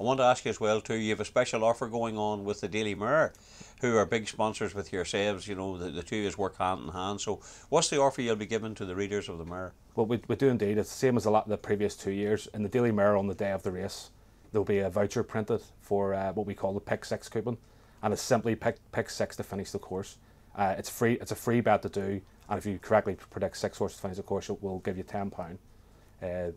I want to ask you as well too. You have a special offer going on with the Daily Mirror, who are big sponsors with yourselves. You know the, the two us work hand in hand. So what's the offer you'll be giving to the readers of the Mirror? Well, we, we do indeed. It's the same as a lot of the previous two years. In the Daily Mirror on the day of the race, there'll be a voucher printed for uh, what we call the Pick Six coupon, and it's simply pick pick six to finish the course. Uh, it's free. It's a free bet to do, and if you correctly predict six horses to finish the course, it will give you ten pound. Uh,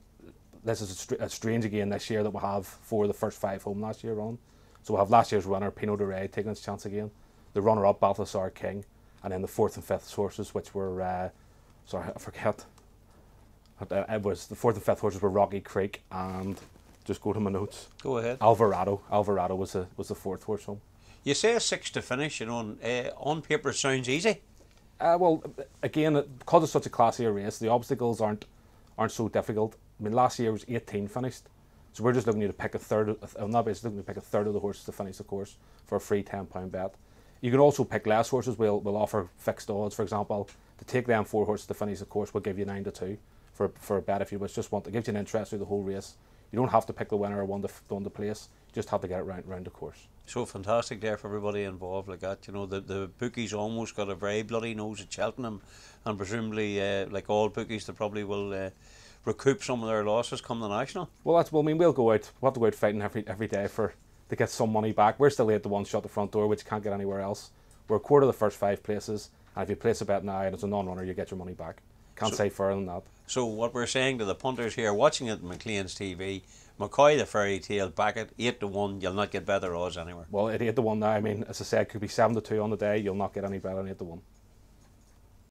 this is a, str- a, strange again this year that we have for the first five home last year on. So we have last year's runner Pineau de Re taking its chance again, the runner up Balthazar King, and then the fourth and fifth horses which were uh, sorry I forget. Uh, it was the fourth and fifth horses were Rocky Creek and just go to my notes. Go ahead. Alvarado. Alvarado was the was the fourth horse home. You say a six to finish, you know, uh, on paper it sounds easy. Uh, well, again, because it's such a classier race, the obstacles aren't aren't so difficult. I mean, last year was 18 finished, so we're just looking to pick a third. Of, on that basis, looking to pick a third of the horses to finish the course for a free 10 pound bet. You can also pick less horses. We'll we'll offer fixed odds, for example, to take them four horses to finish the course. We'll give you nine to two for for a bet if you just want to give you an interest through the whole race. You don't have to pick the winner or one to one to place. You just have to get it round round the course. So fantastic there for everybody involved like that. You know, the, the bookies almost got a very bloody nose at Cheltenham, and presumably, uh, like all bookies, they probably will uh, recoup some of their losses come the national. Well, that's well. I mean, we'll go out. We'll have to go out fighting every every day for to get some money back. We're still at the one Shut the front door, which can't get anywhere else. We're a quarter of the first five places, and if you place a bet now and it's a non-runner, you get your money back. Can't so, say further than that. So what we're saying to the punters here watching it on Maclean's TV, McCoy the fairy tale back at eight to one, you'll not get better odds anywhere. Well, at eight to one now, I mean, as I said, it could be seven to two on the day. You'll not get any better than eight to one.